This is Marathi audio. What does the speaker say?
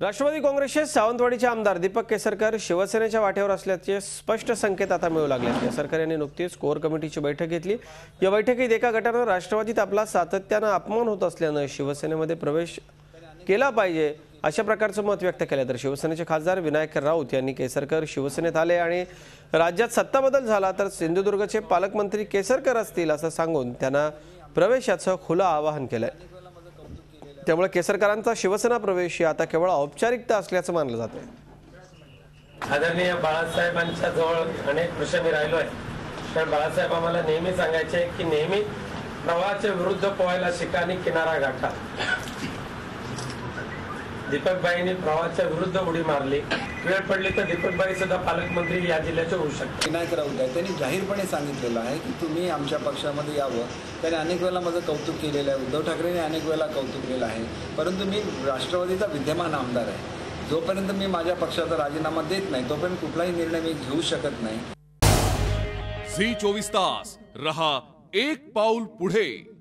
राष्ट्रवादी काँग्रेसचे सावंतवाडीचे आमदार दीपक केसरकर शिवसेनेच्या वाटेवर असल्याचे स्पष्ट संकेत आता मिळू लागले केसरकर यांनी नुकतीच कोर कमिटीची बैठक घेतली. या बैठकीत एका गटानं राष्ट्रवादीत आपला सातत्यानं अपमान होत असल्यानं शिवसेनेमध्ये प्रवेश केला पाहिजे अशा प्रकारचं मत व्यक्त केलं तर शिवसेनेचे खासदार विनायक राऊत यांनी केसरकर शिवसेनेत आले आणि राज्यात सत्ता बदल झाला तर सिंधुदुर्गचे पालकमंत्री केसरकर असतील असं सांगून त्यांना प्रवेशाचं खुलं आवाहन केलंय. त्यामुळे केसरकरांचा शिवसेना प्रवेश ही आता केवळ औपचारिकता असल्याचं मानलं जात आहे. आदरणीय बाळासाहेबांच्या जवळ अनेक वर्ष मी राहिलो आहे. कारण बाळासाहेब आम्हाला नेहमी सांगायचे की नेहमी प्रवाहाच्या विरुद्ध पोहायला शिका आणि किनारा गाठा. दीपकबाईंनी प्रवाहाच्या विरुद्ध उडी मारली. वेळ पडली तर दीपकबाई सुद्धा पालकमंत्री या जिल्ह्याचे होऊ शकतात. विनायक राऊत आहे त्यांनी जाहीरपणे सांगितलेलं आहे की तुम्ही आमच्या पक्षामध्ये यावं. त्याने अनेक वेळेला माझं कौतुक केलेलं आहे. उद्धव ठाकरेंनी अनेक वेळेला कौतुक केलं आहे. परंतु मी राष्ट्रवादीचा विद्यमान आमदार आहे. जोपर्यंत मी माझ्या पक्षाचा राजीनामा देत नाही तोपर्यंत कुठलाही निर्णय मी घेऊ शकत नाही. झी चोवीस तास. रहा एक पाऊल पुढे.